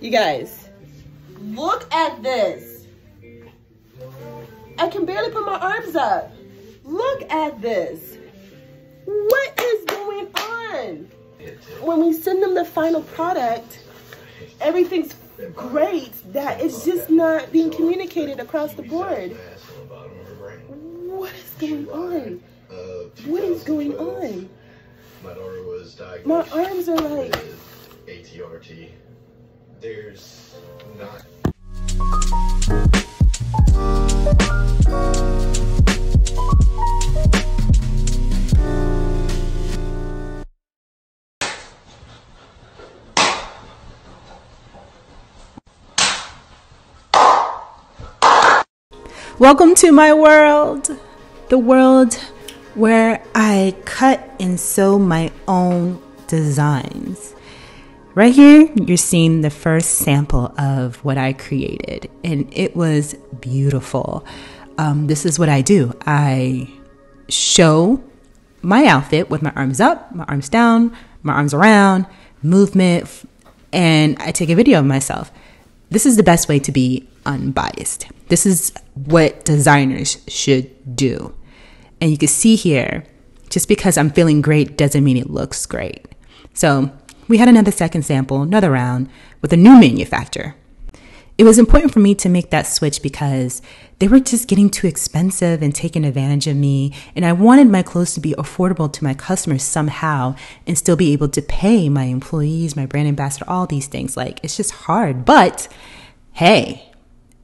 You guys, look at this. I can barely put my arms up. Look at this. What is going on? When we send them the final product, everything's great that it's just not being communicated across the board. What is going on? What is going on? My daughter was diagnosed My arms are like, ATRT. There's not Welcome to my world, the world where I cut and sew my own designs. Right here, you're seeing the first sample of what I created, and it was beautiful. Um, this is what I do I show my outfit with my arms up, my arms down, my arms around, movement, and I take a video of myself. This is the best way to be unbiased. This is what designers should do. And you can see here, just because I'm feeling great doesn't mean it looks great. So we had another second sample, another round with a new manufacturer. It was important for me to make that switch because they were just getting too expensive and taking advantage of me. And I wanted my clothes to be affordable to my customers somehow and still be able to pay my employees, my brand ambassador, all these things. Like, it's just hard. But hey,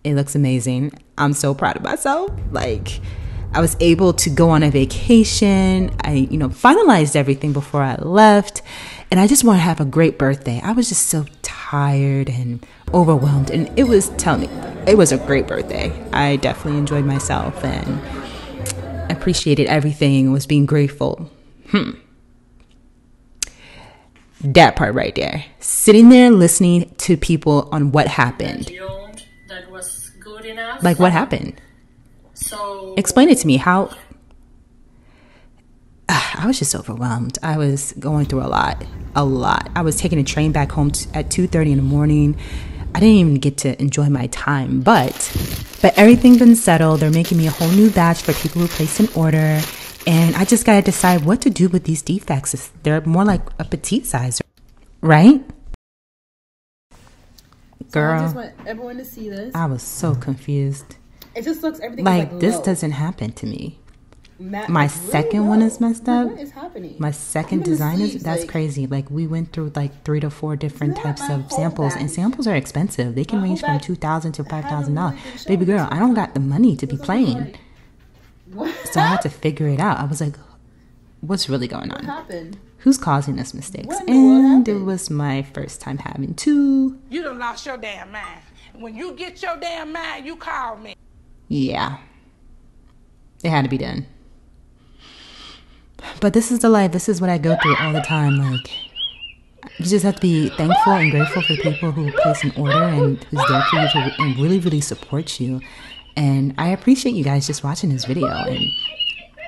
it looks amazing. I'm so proud of myself. Like, I was able to go on a vacation. I, you know, finalized everything before I left. And I just want to have a great birthday. I was just so tired and overwhelmed. And it was, tell me, it was a great birthday. I definitely enjoyed myself and appreciated everything, was being grateful. Hmm. That part right there. Sitting there listening to people on what happened. That was good enough. Like, what happened? So Explain it to me. How. Ah, I was just overwhelmed. I was going through a lot, a lot. I was taking a train back home t- at 2:30 in the morning. I didn't even get to enjoy my time, but but everything's been settled. They're making me a whole new batch for people who place an order, and I just gotta decide what to do with these defects. They're more like a petite size, right? so I just want everyone to see this. I was so confused. It just looks everything Like, like this low. doesn't happen to me. Ma- my like, really second one is messed Like, up. what is happening? My second Even the design is sleeves, that's like- crazy. Like we went through like three to four different types of whole samples, and samples are expensive. They can My range from bag two thousand to five thousand dollars. Baby girl, I don't got the money to be playing, What? so I had to figure it out. I was like, "What's really going on? happened? Who's causing us mistakes?" What in the world And it was my first time having two. You done lost your damn mind. When you get your damn mind, you call me. Yeah, it had to be done. But this is the life. This is what I go through all the time. Like, you just have to be thankful and grateful for people who place an order and who's there for you to, and really, really support you. And I appreciate you guys just watching this video and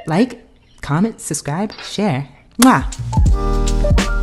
like, comment, subscribe, share. Mwah.